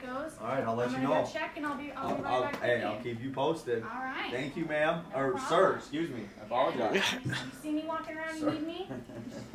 that goes. All right, I'll let I'm you gonna know. go check and I'll be, I'll, I'll, be right I'll, back hey, with I'll keep you posted. All right. Thank you, ma'am. No or problem. sir, excuse me. I apologize. You see me walking around, you need me?